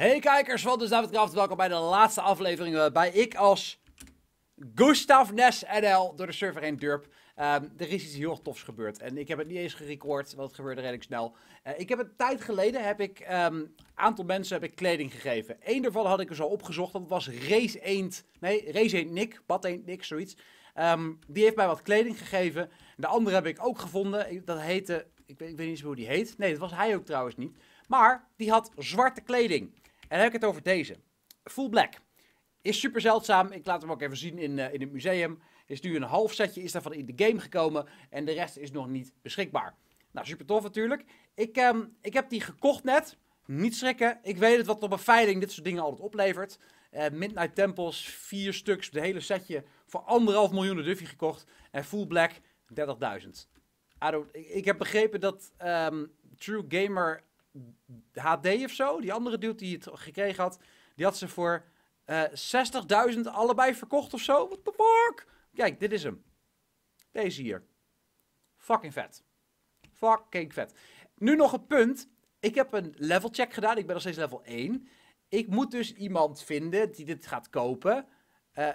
Hey kijkers van de David Kraft, welkom bij de laatste aflevering waarbij ik als Gustav Nes NL door de server heen durp. Ehm, er is iets heel tofs gebeurd en ik heb het niet eens gerecord, want het gebeurde redelijk snel. Uh, ik heb een tijd geleden, heb ik um, aantal mensen heb ik kleding gegeven. Eén daarvan had ik dus al opgezocht, dat was Race Eend, nee, Race Eend Nick, Bad Eend Nick, zoiets. Um, die heeft mij wat kleding gegeven. De andere heb ik ook gevonden, dat heette, ik weet, ik weet niet eens hoe die heet. Nee, dat was hij ook trouwens niet. Maar die had zwarte kleding. En dan heb ik het over deze. Full Black. Is super zeldzaam. Ik laat hem ook even zien in, uh, in het museum. Is nu een half setje is daarvan in de game gekomen. En de rest is nog niet beschikbaar. Nou, super tof natuurlijk. Ik, um, ik heb die gekocht net. Niet schrikken. Ik weet het wat op een veiling dit soort dingen altijd oplevert. Uh, Midnight Temples, vier stuks, de hele setje voor anderhalf miljoen Duffy gekocht. En Full Black, 30.000. Ik, ik heb begrepen dat um, True Gamer HD of zo, die andere dude die het gekregen had, die had ze voor uh, 60.000 allebei verkocht of zo. What the fuck? Kijk, dit is hem. Deze hier. Fucking vet. Fucking vet. Nu nog een punt. Ik heb een level check gedaan. Ik ben nog steeds level 1. Ik moet dus iemand vinden die dit gaat kopen. Uh,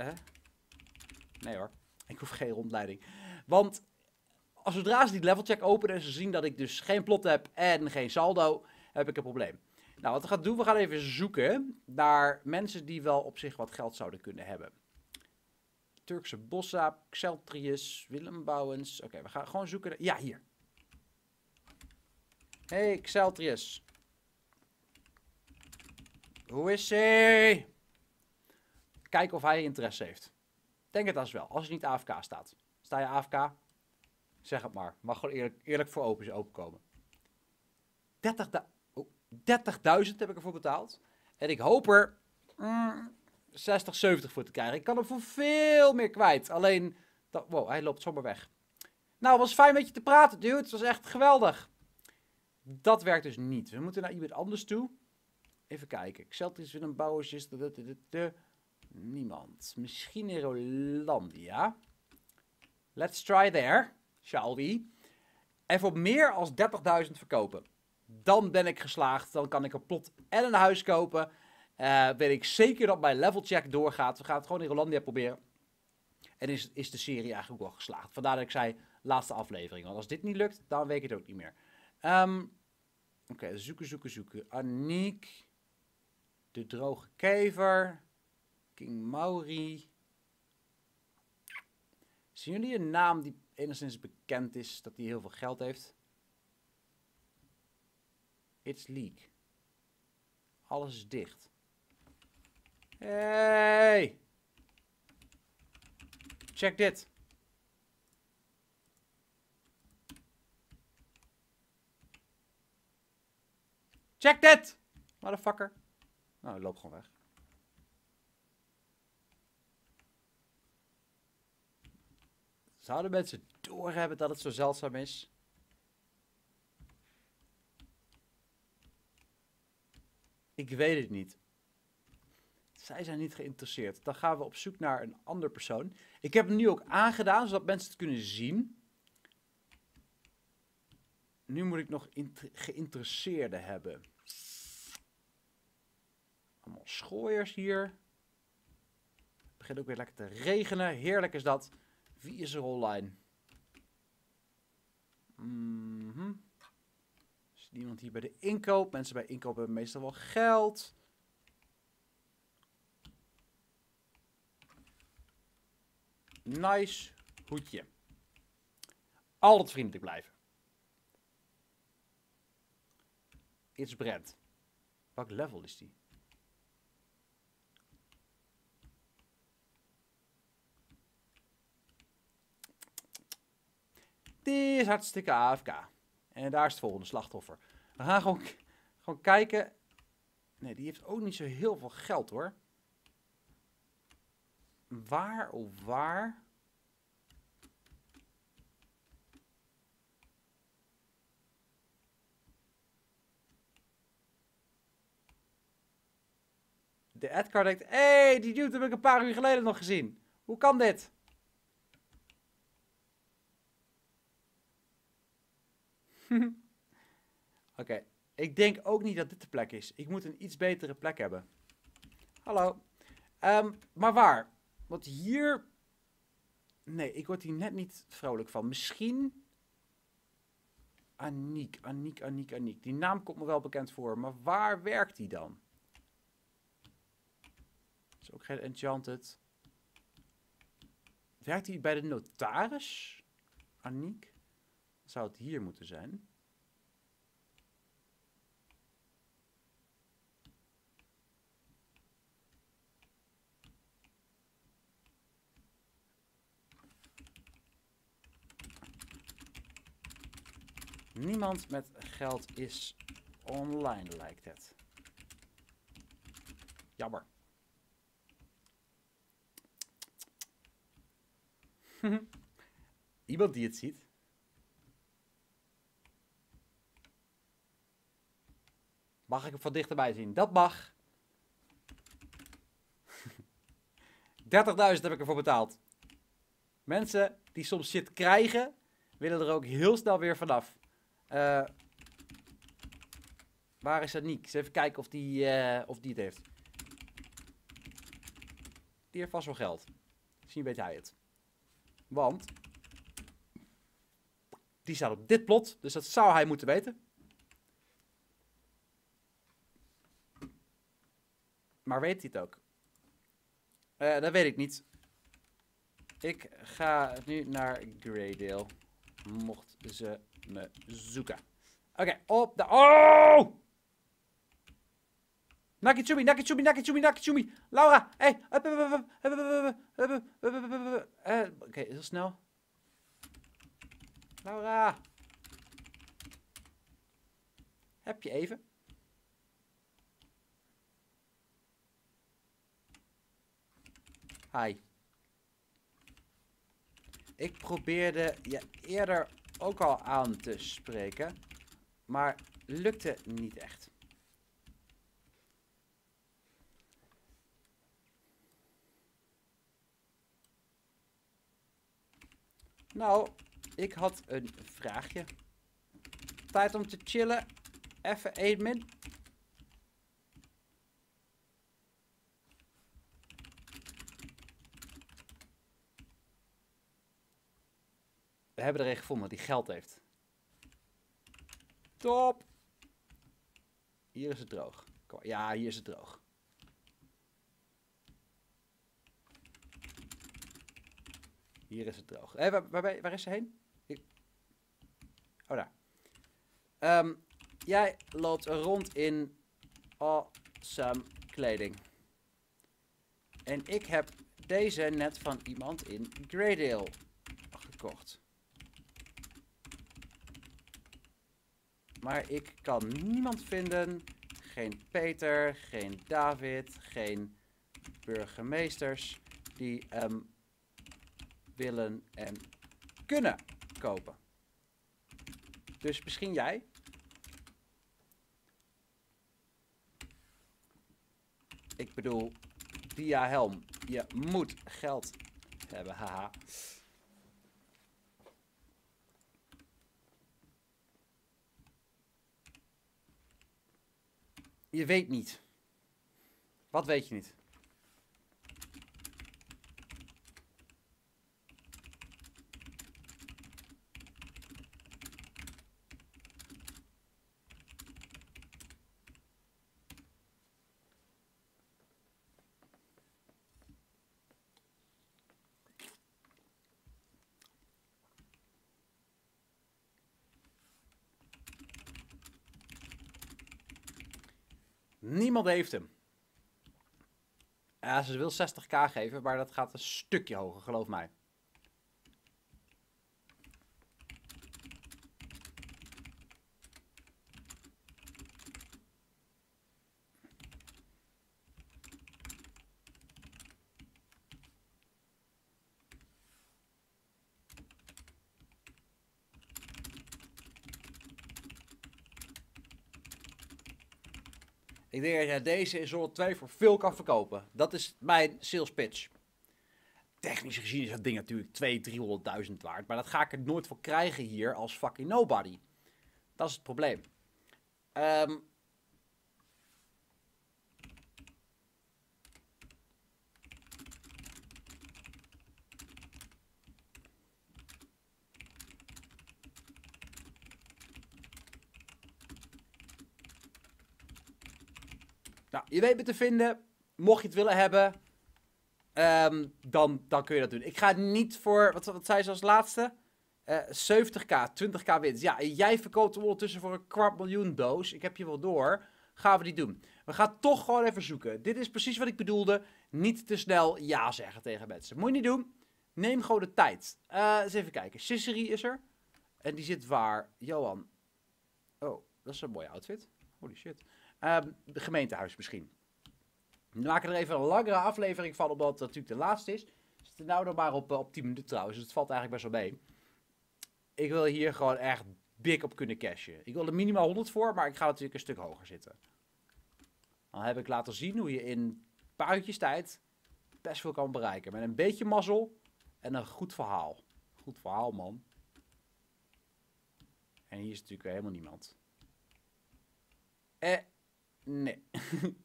uh? Nee hoor. Ik hoef geen rondleiding. Want als zodra ze die level check openen en ze zien dat ik dus geen plot heb en geen saldo, heb ik een probleem. Nou, wat we gaan doen, we gaan even zoeken naar mensen die wel op zich wat geld zouden kunnen hebben. Turkse Bossa, Xeltrius, Willem Bouwens. Oké, we gaan gewoon zoeken. Ja, hier. Hey, Xeltrius. Hoe is hij? Kijken of hij interesse heeft. Denk het als wel, als hij niet AFK staat. Sta je AFK? Zeg het maar. Mag gewoon eerlijk, eerlijk voor open, openkomen. 30.000 oh, 30 heb ik ervoor betaald. En ik hoop er mm, 60, 70 voor te krijgen. Ik kan er voor veel meer kwijt. Alleen, dat, wow, hij loopt zomaar weg. Nou, het was fijn met je te praten, dude. Het was echt geweldig. Dat werkt dus niet. We moeten naar iemand anders toe. Even kijken. Celtics Willem Bouwers is... Niemand. Misschien in Rolandia. Let's try there. Shall? En voor meer dan 30.000 verkopen. Dan ben ik geslaagd. Dan kan ik een plot en een huis kopen. Uh, weet ik zeker dat mijn level check doorgaat. We gaan het gewoon in Rolandia proberen. En is, is de serie eigenlijk wel geslaagd. Vandaar dat ik zei, laatste aflevering. Want als dit niet lukt, dan weet ik het ook niet meer. Um, Oké, zoeken, zoeken, zoeken. Aniek. De droge kever. King Mauri. Zien jullie een naam die enigszins bekend is dat hij heel veel geld heeft? It's leak. Alles is dicht. Hey! Check dit. Check dit! Motherfucker. Nou, hij loopt gewoon weg. Zouden mensen doorhebben dat het zo zeldzaam is? Ik weet het niet. Zij zijn niet geïnteresseerd. Dan gaan we op zoek naar een ander persoon. Ik heb hem nu ook aangedaan, zodat mensen het kunnen zien. Nu moet ik nog geïnteresseerden hebben. Allemaal schooiers hier. Het begint ook weer lekker te regenen. Heerlijk is dat. Wie is er online? Mm. Is iemand hier bij de inkoop? Mensen bij inkoop hebben meestal wel geld. Nice hoedje. Altijd vriendelijk blijven. It's Brent. Welk level is die? Die is hartstikke AFK. En daar is het volgende slachtoffer. We gaan gewoon, gewoon kijken. Nee, die heeft ook niet zo heel veel geld hoor. Waar of waar? De Edgar denkt, hé, hey, die dude heb ik een paar uur geleden nog gezien. Hoe kan dit? Oké. Ik denk ook niet dat dit de plek is. Ik moet een iets betere plek hebben. Hallo. Ehm, maar waar? Want hier... Nee, ik word hier net niet vrolijk van. Misschien... Aniek, Aniek, Aniek, Aniek. Die naam komt me wel bekend voor. Maar waar werkt die dan? Is ook geen Enchanted. Werkt hij bij de notaris? Aniek? Zou het hier moeten zijn? Niemand met geld is online, lijkt het. Jammer. Iemand die het ziet. Mag ik hem van dichterbij zien? Dat mag. 30.000 heb ik ervoor betaald. Mensen die soms shit krijgen, willen er ook heel snel weer vanaf. Uh, waar is Aniek? Eens even kijken of die, uh, of die het heeft. Die heeft vast wel geld. Misschien weet hij het. Want die staat op dit plot, dus dat zou hij moeten weten. Maar weet hij het ook? Uh, dat weet ik niet. Ik ga nu naar Greydale. Mocht ze me zoeken. Oké, op de... Oh! Nakichumi, Nakichumi, Nakichumi, Nakichumi. Laura, hey. Oké, heel snel. Laura. Heb je even? Hi. Ik probeerde je eerder ook al aan te spreken, maar lukte niet echt. Nou, ik had een vraagje. Tijd om te chillen. Even één min. We hebben er een gevonden die geld heeft. Top! Hier is het droog. Ja, hier is het droog. Hier is het droog. Hé, waar, waar, waar, is ze heen? Oh, daar. Um, jij loopt rond in awesome kleding. En ik heb deze net van iemand in Greydale gekocht. Maar ik kan niemand vinden. Geen Peter, geen David, geen burgemeesters die um, willen en kunnen kopen. Dus misschien jij. Ik bedoel, Dia Helm. Je moet geld hebben, haha. Je weet niet. Wat weet je niet? Niemand heeft hem. Ze wil 60k geven, maar dat gaat een stukje hoger, geloof mij. Ik denk dat deze in soort 2 voor veel kan verkopen. Dat is mijn sales pitch. Technisch gezien is dat ding natuurlijk 200.000, 300.000 waard. Maar dat ga ik er nooit voor krijgen hier als fucking nobody. Dat is het probleem. Ehm Nou, je weet me te vinden. Mocht je het willen hebben, ehm, dan, dan kun je dat doen. Ik ga niet voor, wat, zei ze als laatste? Eh 70k, 20k winst. Ja, jij verkoopt ondertussen voor een kwart miljoen doos. Ik heb je wel door. Gaan we die doen. We gaan toch gewoon even zoeken. Dit is precies wat ik bedoelde. Niet te snel ja zeggen tegen mensen. Moet je niet doen. Neem gewoon de tijd. Eh eens even kijken. Sisserie is er. En die zit waar? Johan. Oh, dat is een mooie outfit. Holy shit. De gemeentehuis misschien. We maken er even een langere aflevering van, omdat het natuurlijk de laatste is. We zitten nou nog maar op, eh, op 10 minuten trouwens, dus het valt eigenlijk best wel mee. Ik wil hier gewoon echt big op kunnen cashen. Ik wil er minimaal 100 voor, maar ik ga natuurlijk een stuk hoger zitten. Dan heb ik laten zien hoe je in een paar uurtjes tijd best veel kan bereiken. Met een beetje mazzel en een goed verhaal. Goed verhaal, man. En hier is natuurlijk helemaal niemand. Eh, nee.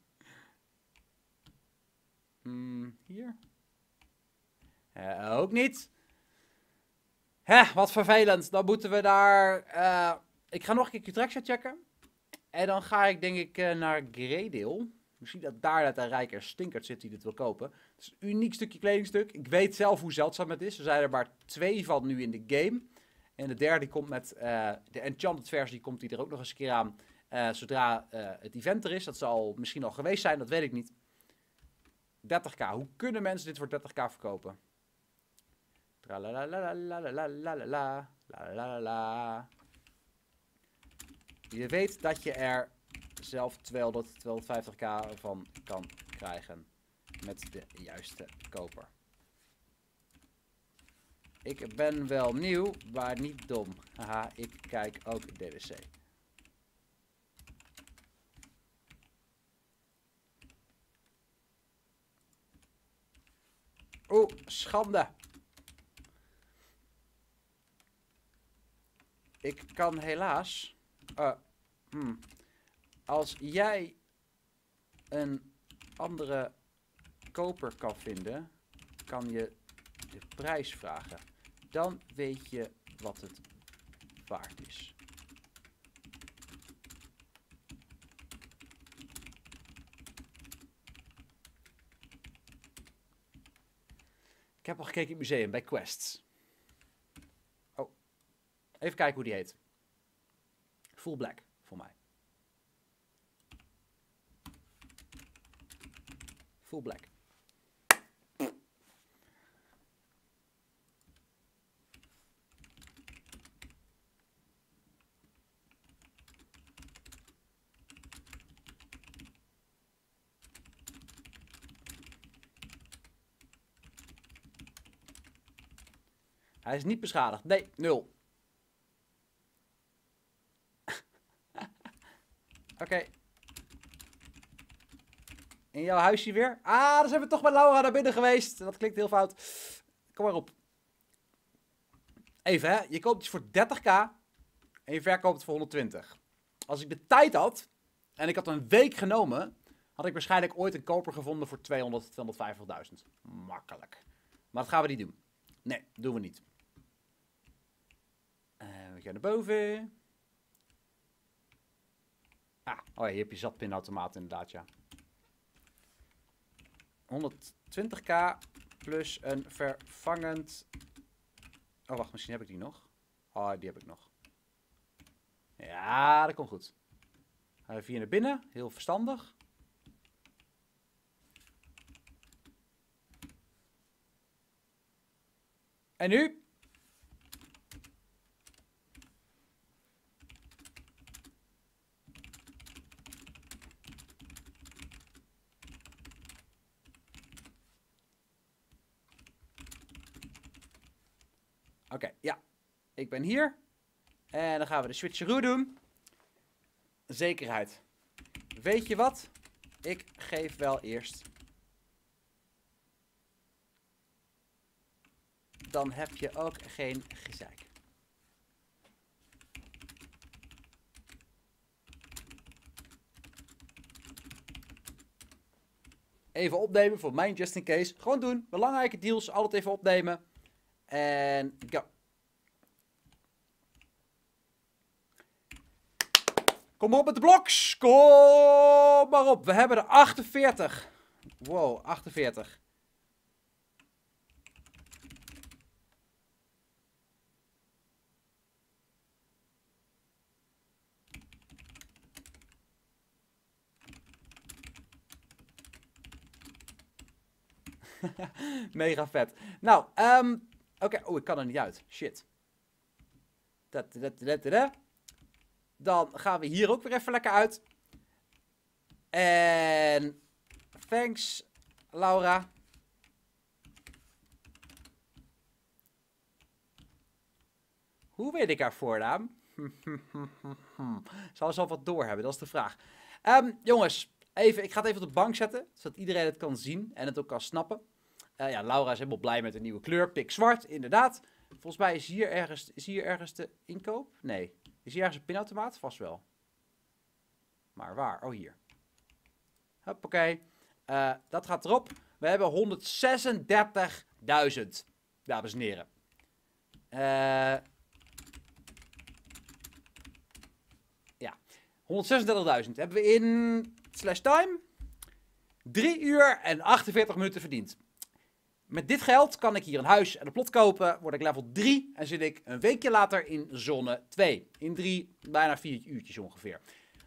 Hmm, hier? Eh, ook niet. Hè, wat vervelend. Dan moeten we daar... eh, ik ga nog een keer Qtraxa checken. En dan ga ik denk ik eh, naar Greedale. Misschien dat daar dat een rijker stinkert zit die dit wil kopen. Het is een uniek stukje kledingstuk. Ik weet zelf hoe zeldzaam het is. Er zijn er maar twee van nu in de game. En de derde komt met de Enchanted versie. Komt die er ook nog eens een keer aan. Zodra het event er is, dat zal misschien al geweest zijn, dat weet ik niet. 30k. Hoe kunnen mensen dit voor 30k verkopen? Je weet dat je er zelf 200, 250k van kan krijgen met de juiste koper. Ik ben wel nieuw, maar niet dom. Haha, ik kijk ook DWC. Schande. Ik kan helaas. eh, hmm. Als jij een andere koper kan vinden, kan je de prijs vragen. Dan weet je wat het waard is. Heb al gekeken in het museum bij Quests. Oh, even kijken hoe die heet. Full Black, voor mij. Full Black. Hij is niet beschadigd. Nee, nul. Oké. In jouw huisje weer? Ah, dan zijn we toch bij Laura naar binnen geweest. Dat klinkt heel fout. Kom maar op. Even hè, je koopt iets voor 30k en je verkoopt het voor 120. Als ik de tijd had en ik had een week genomen, had ik waarschijnlijk ooit een koper gevonden voor 200, 250.000. Makkelijk. Maar dat gaan we niet doen. Nee, doen we niet. Naar boven. Ah, oh ja, hier heb je zatpinautomaat inderdaad, ja. 120k plus een vervangend... Oh, wacht, misschien heb ik die nog. Oh, die heb ik nog. Ja, dat komt goed. Gaan we hier naar binnen. Heel verstandig. En nu? Oké, ja. Ik ben hier. En dan gaan we de switcheroo doen. Zekerheid. Weet je wat? Ik geef wel eerst. Dan heb je ook geen gezeik. Even opnemen voor mijn just in case. Gewoon doen. Belangrijke deals altijd even opnemen. En go. Kom op met de bloks. Kom maar op. We hebben er 48. Wow, 48. Mega vet. Nou, ehm oké. Oh, ik kan er niet uit. Shit. Dat, dat, dat, Dan gaan we hier ook weer even lekker uit. En thanks, Laura. Hoe weet ik haar voornaam? Zal ze al wat doorhebben? Dat is de vraag. Ehm, jongens, even, ik ga het even op de bank zetten, zodat iedereen het kan zien en het ook kan snappen. Uh, ja, Laura is helemaal blij met de nieuwe kleur. Pik zwart, inderdaad. Volgens mij is hier ergens, is hier ergens de inkoop? Nee. Is hier ergens een pinautomaat? Vast wel. Maar waar? Oh, hier. Hoppakee. Uh, dat gaat erop. We hebben 136.000, dames en heren. Uh, ja, 136.000 hebben we in slash time 3 uur en 48 minuten verdiend. Met dit geld kan ik hier een huis en een plot kopen, word ik level 3 en zit ik een weekje later in zone 2. In 3, bijna 4 uurtjes ongeveer.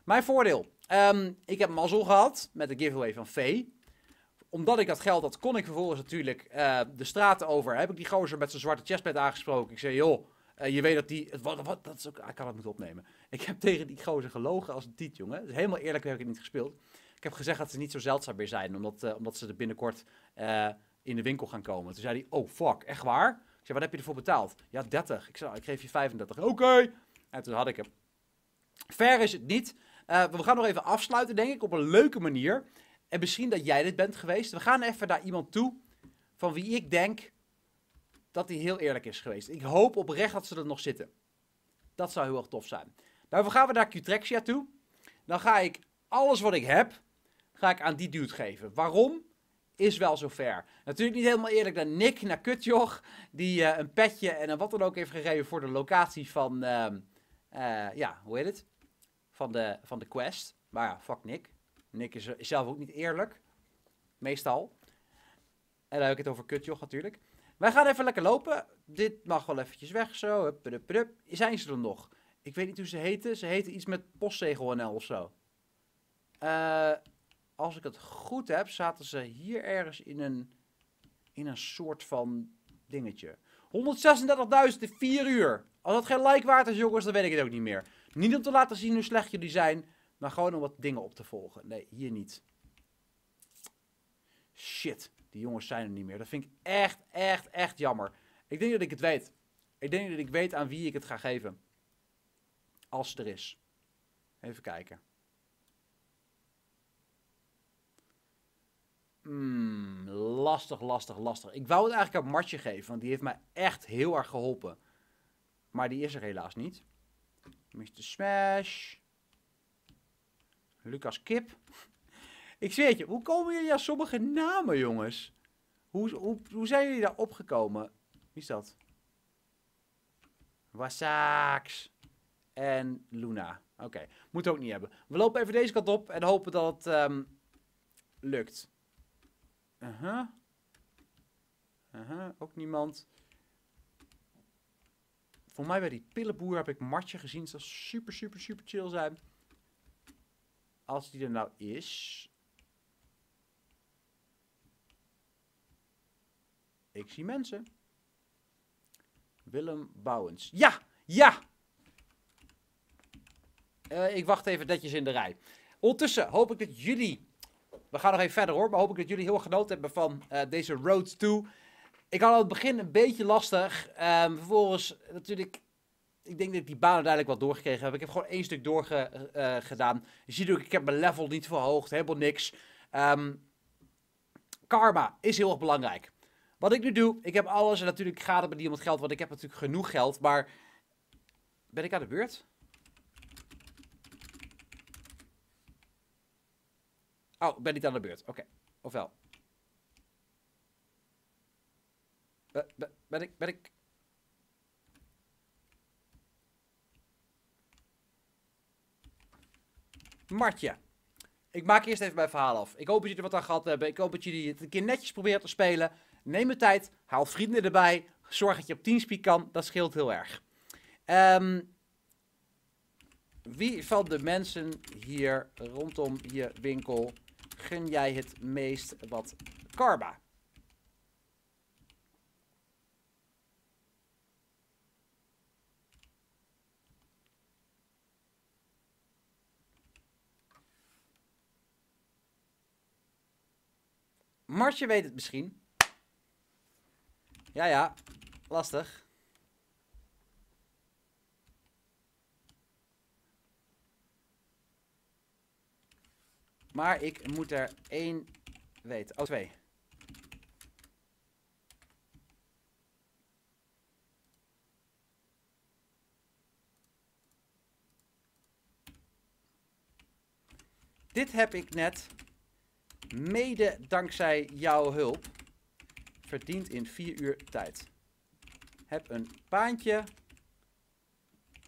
Mijn voordeel, um, ik heb mazzel gehad met de giveaway van Vee. Omdat ik dat geld had, kon ik vervolgens natuurlijk uh, de straten over. Heb ik die gozer met zijn zwarte chestplate aangesproken. Ik zei, joh, uh, je weet dat die... Wat, wat, dat is ook, ik kan het moeten opnemen. Ik heb tegen die gozer gelogen als een tiet, jongen. Dus helemaal eerlijk heb ik het niet gespeeld. Ik heb gezegd dat ze niet zo zeldzaam meer zijn, omdat, uh, omdat ze er binnenkort in de winkel gaan komen. Toen zei hij, oh fuck, echt waar? Ik zei, wat heb je ervoor betaald? Ja, 30. Ik zei, ik geef je 35. Oké. En toen had ik hem. Ver is het niet. Uh, we gaan nog even afsluiten, denk ik, op een leuke manier. En misschien dat jij dit bent geweest. We gaan even naar iemand toe van wie ik denk dat hij heel eerlijk is geweest. Ik hoop oprecht dat ze er nog zitten. Dat zou heel erg tof zijn. Nou, gaan we naar Qtrexia toe. Dan ga ik alles wat ik heb, ga ik aan die dude geven. Waarom? Is wel zover. Natuurlijk niet helemaal eerlijk naar Nick, naar Kutjoch, die uh, een petje en een wat dan ook heeft gegeven voor de locatie van, uh, uh, ja, hoe heet het? Van de, van de quest. Maar ja, fuck Nick. Nick is, zelf ook niet eerlijk. Meestal. En dan heb ik het over Kutjoch natuurlijk. Wij gaan even lekker lopen. Dit mag wel eventjes weg zo. Hup. Zijn ze er nog? Ik weet niet hoe ze heten. Ze heten iets met postzegel NL of zo. Eh als ik het goed heb, zaten ze hier ergens in een, in een soort van dingetje. 136.000 in 4 uur. Als dat geen like waard is, jongens, dan weet ik het ook niet meer. Niet om te laten zien hoe slecht jullie zijn, maar gewoon om wat dingen op te volgen. Nee, hier niet. Shit, die jongens zijn er niet meer. Dat vind ik echt, echt, echt jammer. Ik denk dat ik het weet. Ik denk dat ik weet aan wie ik het ga geven. Als het er is. Even kijken. Hmm, lastig, lastig, lastig. Ik wou het eigenlijk aan Martje geven, want die heeft mij echt heel erg geholpen. Maar die is er helaas niet. Mr. Smash. Lucas Kip. Ik zweer je, hoe komen jullie aan sommige namen, jongens? Hoe, hoe, hoe zijn jullie daar opgekomen? Wie is dat? Wasaaks. En Luna. Oké, okay. moet ook niet hebben. We lopen even deze kant op en hopen dat het um, lukt. Aha. Aha, ook niemand. Voor mij bij die pillenboer heb ik Martje gezien. Dat super, super, super chill zijn. Als die er nou is. Ik zie mensen. Willem Bouwens. Ja! Ja! Uh, ik wacht even netjes in de rij. Ondertussen hoop ik dat jullie we gaan nog even verder hoor. Maar hoop ik dat jullie heel erg genoten hebben van uh, deze Road to. Ik had aan het begin een beetje lastig. Um, vervolgens natuurlijk. Ik denk dat ik die baan uiteindelijk wel doorgekregen heb. Ik heb gewoon één stuk doorgedaan. Uh, je ziet ook, ik heb mijn level niet verhoogd. Helemaal niks. Um, karma is heel erg belangrijk. Wat ik nu doe, ik heb alles en natuurlijk gaat het met iemand geld, want ik heb natuurlijk genoeg geld, maar ben ik aan de beurt? Oh, ik ben niet aan de beurt. Oké. Ofwel. Be- be- ben ik... Ben ik... Martje. Ik maak eerst even mijn verhaal af. Ik hoop dat jullie er wat aan gehad hebben. Ik hoop dat jullie het een keer netjes proberen te spelen. Neem de tijd. Haal vrienden erbij. Zorg dat je op Teamspeak kan. Dat scheelt heel erg. Ehm, wie van de mensen hier rondom je winkel gun jij het meest wat karma? Martje weet het misschien. Ja, ja. Lastig. Maar ik moet er één weten. Oh, twee. Dit heb ik net, mede dankzij jouw hulp, verdiend in vier uur tijd. Heb een baantje.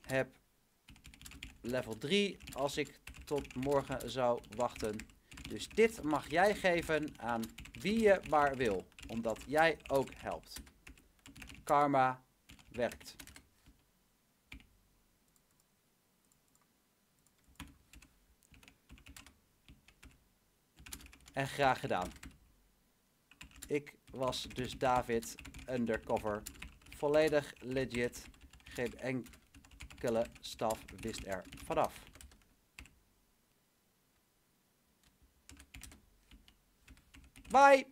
Heb level 3 als ik tot morgen zou wachten. Dus dit mag jij geven aan wie je maar wil, omdat jij ook helpt. Karma werkt. En graag gedaan. Ik was dus David undercover. Volledig legit. Geen enkele staf wist er vanaf. Bye!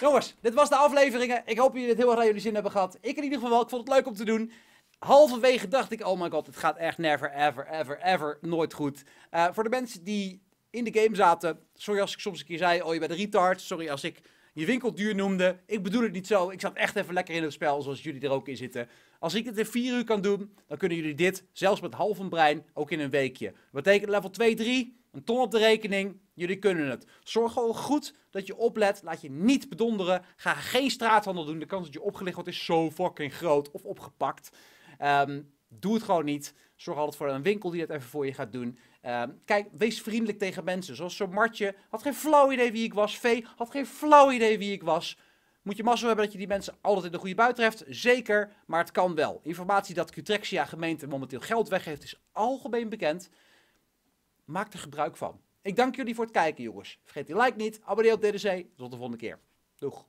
Jongens, dit was de afleveringen. Ik hoop jullie het heel erg naar jullie zin hebben gehad. Ik in ieder geval wel. Ik vond het leuk om te doen. Halverwege dacht ik, oh my god, het gaat echt never, ever, ever, ever nooit goed. Uh, voor de mensen die in de game zaten, sorry als ik soms een keer zei, oh je bent een retard. Sorry als ik je winkel duur noemde. Ik bedoel het niet zo. Ik zat echt even lekker in het spel, zoals jullie er ook in zitten. Als ik het in 4 uur kan doen, dan kunnen jullie dit, zelfs met half een brein, ook in een weekje. Dat betekent level 2, 3, een ton op de rekening. Jullie kunnen het. Zorg gewoon goed dat je oplet. Laat je niet bedonderen. Ga geen straathandel doen. De kans dat je opgelicht wordt is zo fucking groot. Of opgepakt. Um, doe het gewoon niet. Zorg altijd voor een winkel die dat even voor je gaat doen. Um, kijk, wees vriendelijk tegen mensen. Zoals zo'n Martje had geen flauw idee wie ik was. Vee had geen flauw idee wie ik was. Moet je mazzel hebben dat je die mensen altijd in de goede buit treft? Zeker, maar het kan wel. Informatie dat Cutrexia gemeente momenteel geld weggeeft is algemeen bekend. Maak er gebruik van. Ik dank jullie voor het kijken, jongens. Vergeet die like niet, abonneer op DDC. Tot de volgende keer. Doeg.